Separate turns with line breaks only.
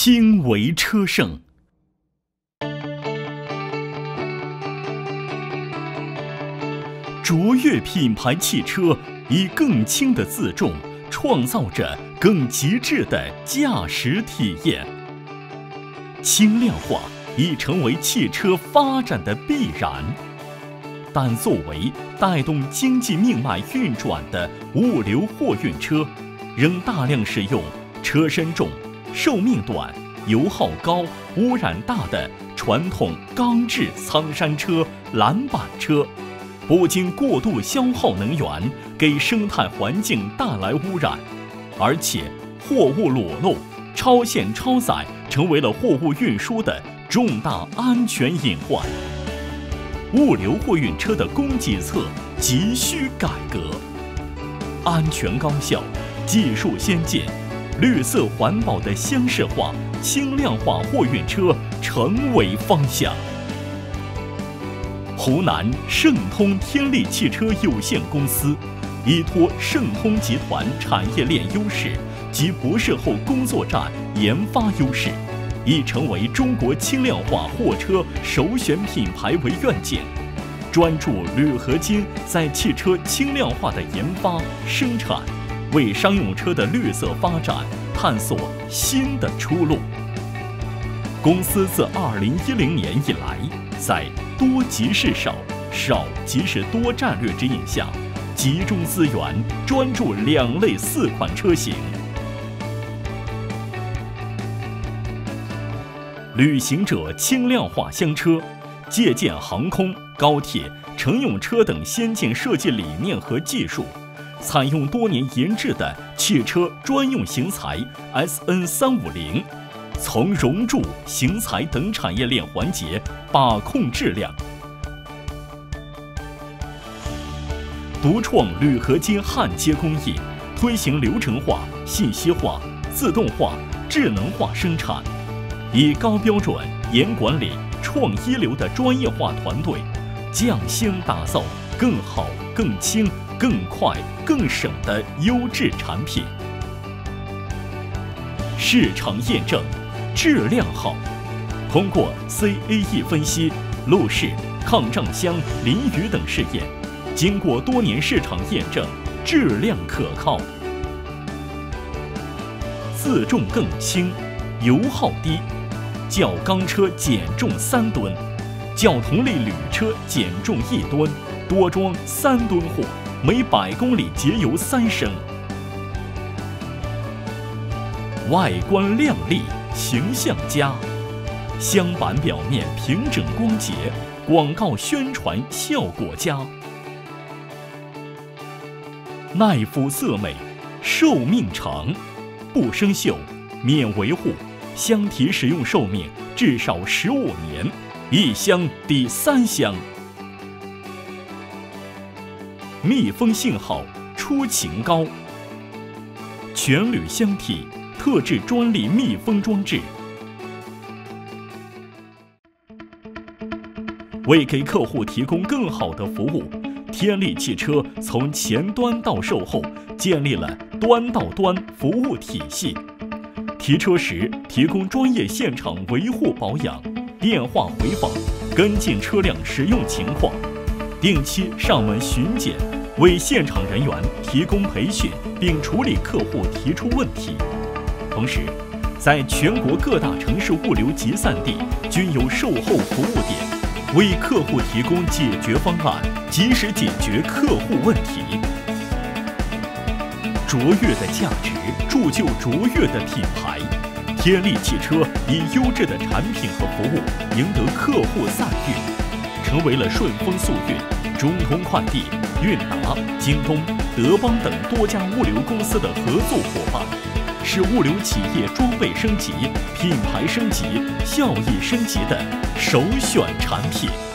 轻为车胜。卓越品牌汽车以更轻的自重，创造着更极致的驾驶体验。轻量化已成为汽车发展的必然，但作为带动经济命脉运转的物流货运车，仍大量使用车身重、寿命短、油耗高、污染大的传统钢制仓山车、篮板车。不仅过度消耗能源，给生态环境带来污染，而且货物裸露、超限超载成为了货物运输的重大安全隐患。物流货运车的供给侧急需改革，安全高效、技术先进、绿色环保的厢式化、轻量化货运车成为方向。湖南盛通天利汽车有限公司，依托盛通集团产业链优势及博士后工作站研发优势，以成为中国轻量化货车首选品牌为愿景，专注铝合金在汽车轻量化的研发生产，为商用车的绿色发展探索新的出路。公司自二零一零年以来，在多即是少，少即是多战略指引下，集中资源，专注两类四款车型：旅行者轻量化厢车，借鉴航空、高铁、乘用车等先进设计理念和技术，采用多年研制的汽车专用型材 SN 三五零。从熔铸、型材等产业链环节把控质量，独创铝合金焊接工艺，推行流程化、信息化、自动化、智能化生产，以高标准、严管理、创一流的专业化团队，匠心打造更好、更轻、更快、更省的优质产品。市场验证。质量好，通过 CAE 分析、路试、抗胀箱、淋雨等试验，经过多年市场验证，质量可靠。自重更轻，油耗低，较钢车减重三吨，较同类铝车减重一吨，多装三吨货，每百公里节油三升。外观亮丽。形象佳，镶板表面平整光洁，广告宣传效果佳。耐腐色美，寿命长，不生锈，免维护，箱体使用寿命至少十五年，一箱抵三箱。密封性好，出勤高，全铝箱体。特制专利密封装置，为给客户提供更好的服务，天利汽车从前端到售后建立了端到端服务体系。提车时提供专业现场维护保养，电话回访，跟进车辆使用情况，定期上门巡检，为现场人员提供培训，并处理客户提出问题。同时，在全国各大城市物流集散地均有售后服务点，为客户提供解决方案，及时解决客户问题。卓越的价值铸就卓越的品牌，天利汽车以优质的产品和服务赢得客户赞誉，成为了顺丰速运、中通快递、韵达、京东、德邦等多家物流公司的合作伙伴。是物流企业装备升级、品牌升级、效益升级的首选产品。